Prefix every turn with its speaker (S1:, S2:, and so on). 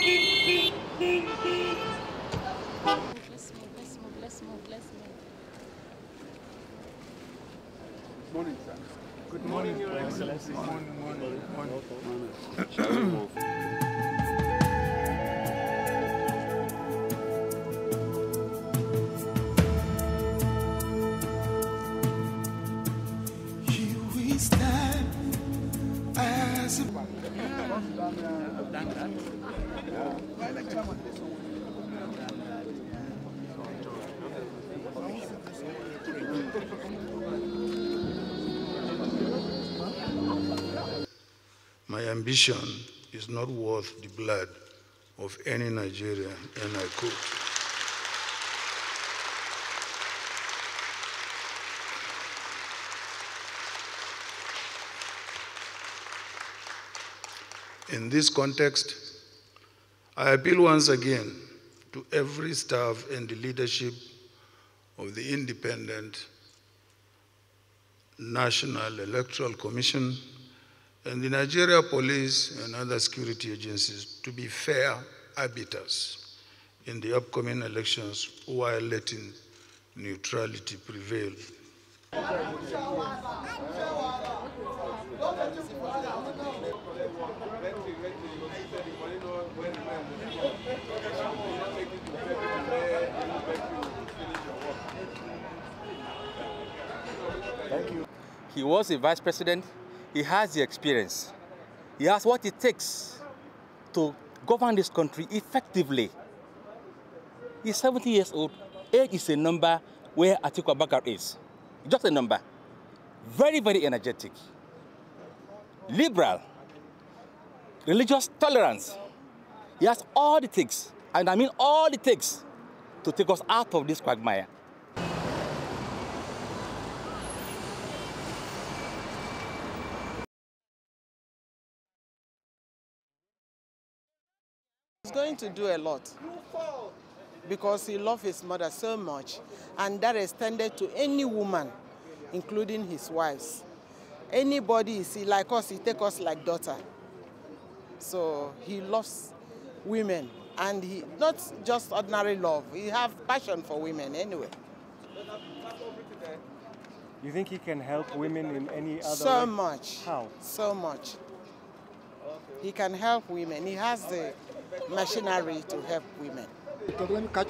S1: Move.
S2: Morning, sir. Good morning, Your Excellency. Morning, morning, morning.
S3: We move?
S4: Here a
S5: My ambition is not worth the blood of any Nigerian, and I quote. In this context, I appeal once again to every staff and the leadership of the Independent National Electoral Commission and the Nigeria Police and other security agencies to be fair arbiters in the upcoming elections while letting neutrality prevail.
S6: He was a vice president. He has the experience. He has what it takes to govern this country effectively. He's 70 years old. Age is a number where Atiku Abubakar is. Just a number. Very, very energetic. Liberal. Religious tolerance. He has all it takes, and I mean all it takes, to take us out of this quagmire.
S7: He's going to do a lot because he loved his mother so much, and that extended to any woman, including his wives. Anybody see like us, he take us like daughter. So he loves women, and he not just ordinary love. He have passion for women anyway.
S8: You think he can help women in any other way?
S7: So
S8: way?
S7: much.
S8: How?
S7: So much. He can help women. He has the machinery to help women.
S2: Catch.